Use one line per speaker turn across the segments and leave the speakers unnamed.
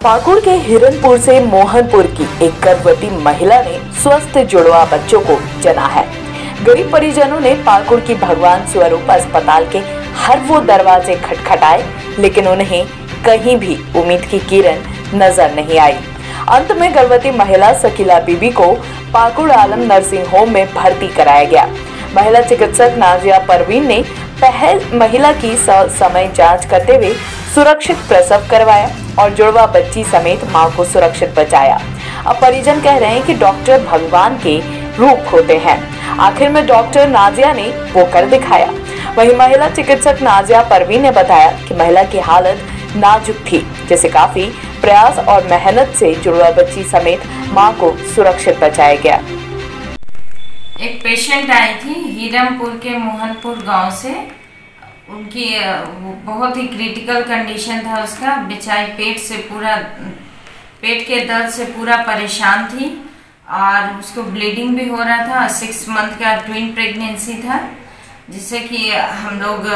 पाकुड़ के हिरनपुर से मोहनपुर की एक गर्भवती महिला ने स्वस्थ जुड़वा बच्चों को जना है। गरीब परिजनों ने पाकुड़ की भगवान स्वरूप अस्पताल के हर वो दरवाजे खटखटाए, लेकिन उन्हें कहीं भी उम्मीद की किरण नज़र नहीं आई। अंत में गर्भवती महिला सकीला बीबी को पाकुड़ आलम नर्सिंग होम में भर्ती कराया गया। महिला चिकित्सक नाजिया परवीन ने पहल महिला की समय जाँच करते हुए सुरक्षित प्रसव करवाया और जुड़वा बच्ची समेत माँ को सुरक्षित बचाया। अब परिजन कह रहे हैं कि डॉक्टर भगवान के रूप होते हैं। आखिर में डॉक्टर नाजिया ने वो कर दिखाया। वही महिला चिकित्सक नाजिया परवीन ने बताया कि महिला की हालत नाजुक थी, जिसे काफ़ी प्रयास और मेहनत से जुड़वा बच्ची समेत माँ को सुरक्षित बचाया गया।
एक पेशेंट आई थी, हीरमपुर के मोहनपुर गाँव से। उनकी बहुत ही क्रिटिकल कंडीशन था उसका। बेचारी पेट से पूरा पेट के दर्द से पूरा परेशान थी और उसको ब्लीडिंग भी हो रहा था। सिक्स मंथ का ट्विन प्रेगनेंसी था जिससे कि हम लोग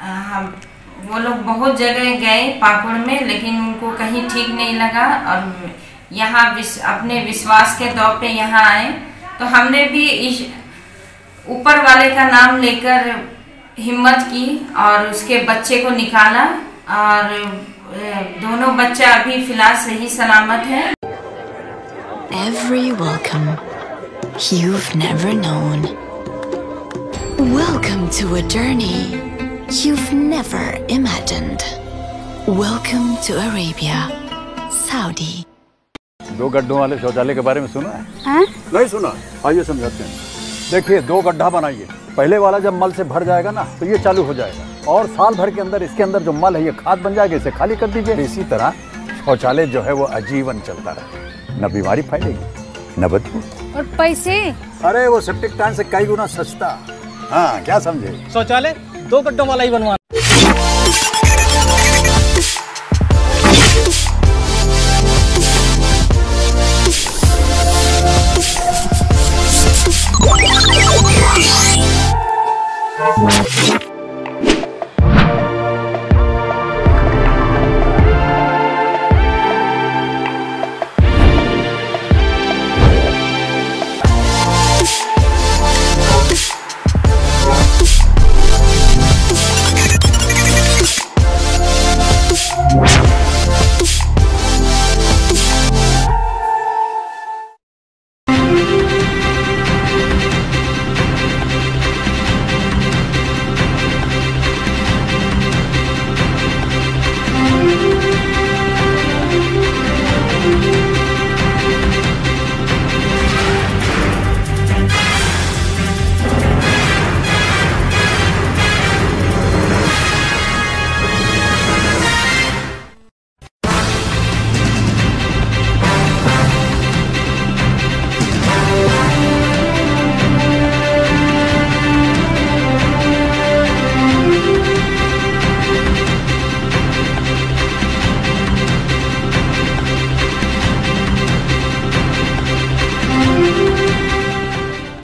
हम वो लोग बहुत जगह गए पाकुड़ में लेकिन उनको कहीं ठीक नहीं लगा और यहाँ विस, अपने विश्वास के तौर पे यहाँ आए। तो हमने भी ऊपर वाले का नाम लेकर हिम्मत की और उसके बच्चे को निकाला और दोनों बच्चा अभी फ़िलहाल सही सलामत है।
Every welcome you never known welcome to a journey you never
दो गड्ढों वाले शौचालय के बारे में सुना है?
है?
नहीं सुना। आइए समझाते हैं। देखिए दो गड्ढा बनाइए। पहले वाला जब मल से भर जाएगा ना तो ये चालू हो जाएगा। और साल भर के अंदर इसके अंदर जो मल है ये खाद बन जाएगा इसे खाली कर दीजिए। इसी तरह शौचालय जो है वो आजीवन चलता रहे न बीमारी फैलेगी न बदबू।
और पैसे?
अरे वो सेप्टिक टैंक से कई गुना सस्ता। हाँ क्या समझे?
शौचालय दो गड्ढों वाला ही बनवा